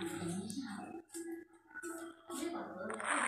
嗯，等一下，这些宝宝。